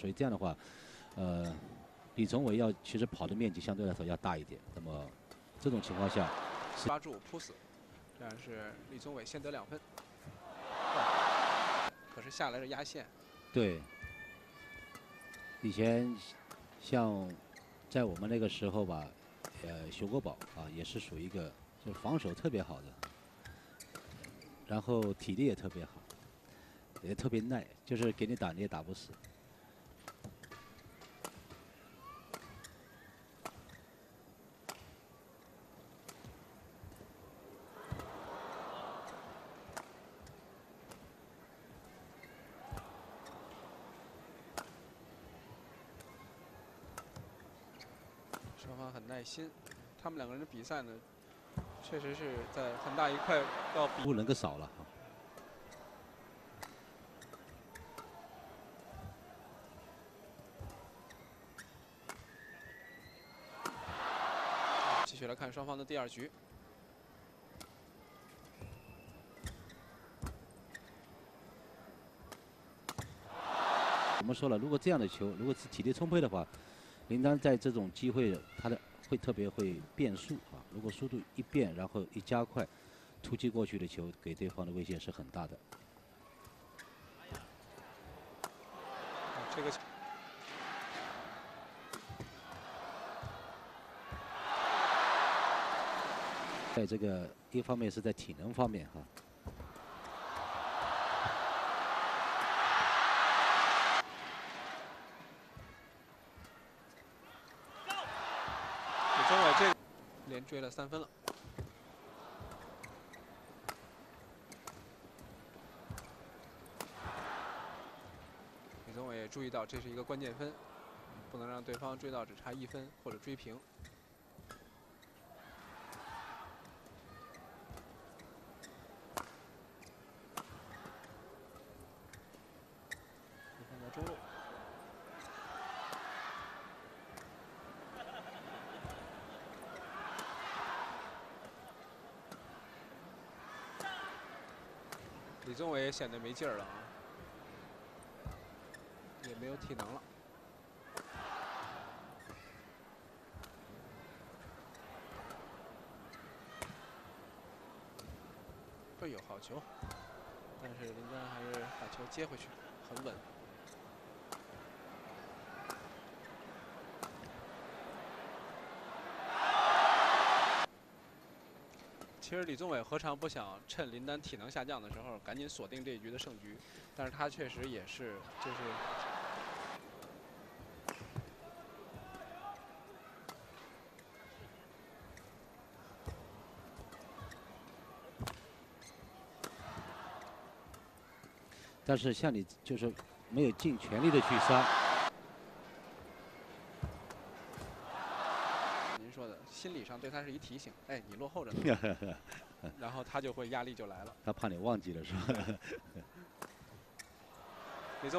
所以这样的话，呃，李宗伟要其实跑的面积相对来说要大一点。那么这种情况下，抓住扑死，这样是李宗伟先得两分。可是下来是压线。对。以前像在我们那个时候吧，呃，熊国宝啊也是属于一个就是防守特别好的，然后体力也特别好，也特别耐，就是给你打你也打不死。方很耐心，他们两个人的比赛呢，确实是在很大一块要比不能够少了。继续来看双方的第二局。我们说了，如果这样的球，如果是体力充沛的话。林丹在这种机会，他的会特别会变速啊。如果速度一变，然后一加快，突击过去的球给对方的威胁是很大的。这个，在这个一方面是在体能方面哈。追了三分了。李宗伟也注意到这是一个关键分，不能让对方追到只差一分或者追平。李宗伟也显得没劲儿了啊，也没有体能了。哎呦，好球！但是林丹还是把球接回去，很稳。其实李宗伟何尝不想趁林丹体能下降的时候，赶紧锁定这一局的胜局？但是他确实也是，就是，但是像你就是没有尽全力的去杀。心理上对他是一提醒，哎，你落后着呢，然后他就会压力就来了。他怕你忘记了是吧？李宗伟。